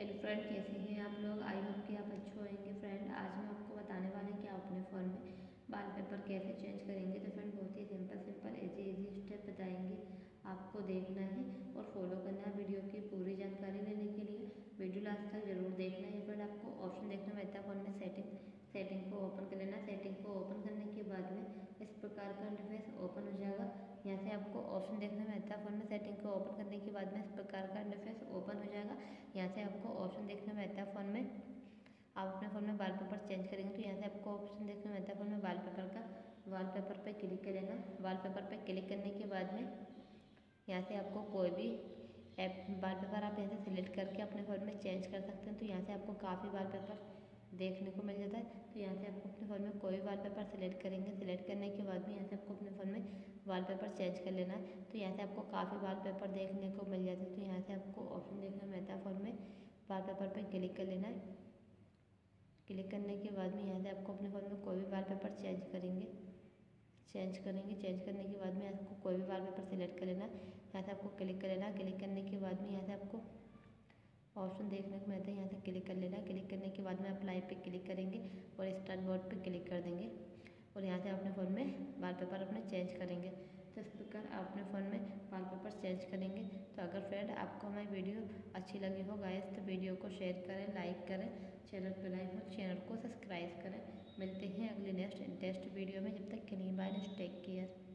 Hello friend, कैसे हैं आप लोग? आई होप कि आप अच्छे होंगे। फ्रेंड, आज हम आपको बताने वाले हैं कि आप अपने फ़ोन में पेपर कैसे चेंज करेंगे। तो फ्रेंड, बहुत ही simple simple easy easy step बताएँगे। आपको देखना है और फॉलो करना है वीडियो की पूरी जानकारी लेने के लिए। वीडियो लास्ट तक ज़रूर देखना है। फ्रेंड, आपको ऑप्शन देखना रहता है फ़ोन में सेटिंग सेटिंग को ओपन कर लेना। सेटिंग को ओपन करने के बाद में इस प्रकार का इंटरफेस ओपन हो जाएगा। यहाँ से आपको ऑप्शन देखने में आता है फ़ोन में सेटिंग को ओपन करने के बाद में इस प्रकार का इंटरफेस ओपन यहाँ से आपको ऑप्शन देखने में आता है फ़ोन में। आप अपने फ़ोन में वाल पेपर चेंज करेंगे तो यहाँ से आपको ऑप्शन देखने में आता है फ़ोन में वाल पेपर का। वाल पेपर पर क्लिक कर लेना वाल पेपर पर क्लिक करने के बाद में यहाँ से आपको कोई भी ऐप वाल पेपर आप यहाँ से सिलेक्ट करके अपने फ़ोन में चेंज कर सकते हैं। तो यहाँ से आपको काफ़ी वाल पेपर देखने को मिल जाता है। तो यहाँ से आपको अपने फ़ोन में कोई भी वॉलपेपर सेलेक्ट करेंगे। सेलेक्ट करने के बाद में यहाँ से आपको अपने फ़ोन में वॉलपेपर चेंज कर लेना है। तो यहाँ से आपको काफ़ी वॉलपेपर देखने को मिल जाते हैं। तो यहाँ से आपको ऑप्शन देखने में आता है फ़ोन में वॉलपेपर पर क्लिक कर लेना है। क्लिक करने के बाद में यहाँ से आपको अपने फ़ोन में कोई भी वॉलपेपर चेंज करेंगे। चेंज करेंगे चेंज करने के बाद में आपको कोई भी वॉलपेपर सेलेक्ट कर लेना यहाँ से आपको क्लिक कर लेना क्लिक करने के बाद में यहाँ से आपको ऑप्शन देखने को मिलता है। यहाँ से क्लिक कर लेना क्लिक करने के बाद में अप्लाई पे क्लिक करेंगे और स्टार्ट बोर्ड पे क्लिक कर देंगे। और यहाँ से अपने फ़ोन में वॉलपेपर अपने चेंज करेंगे। तो इस प्रकार आप अपने फ़ोन में वॉलपेपर चेंज करेंगे। तो अगर फ्रेंड आपको हमारी वीडियो अच्छी लगी हो गाइस तो वीडियो को शेयर करें, लाइक करें, चैनल पर लाइक हो, चैनल को सब्सक्राइब करें। मिलते हैं अगले नेक्स्ट इंटरेस्ट वीडियो में। जब तक के लिए, बाय टेक केयर।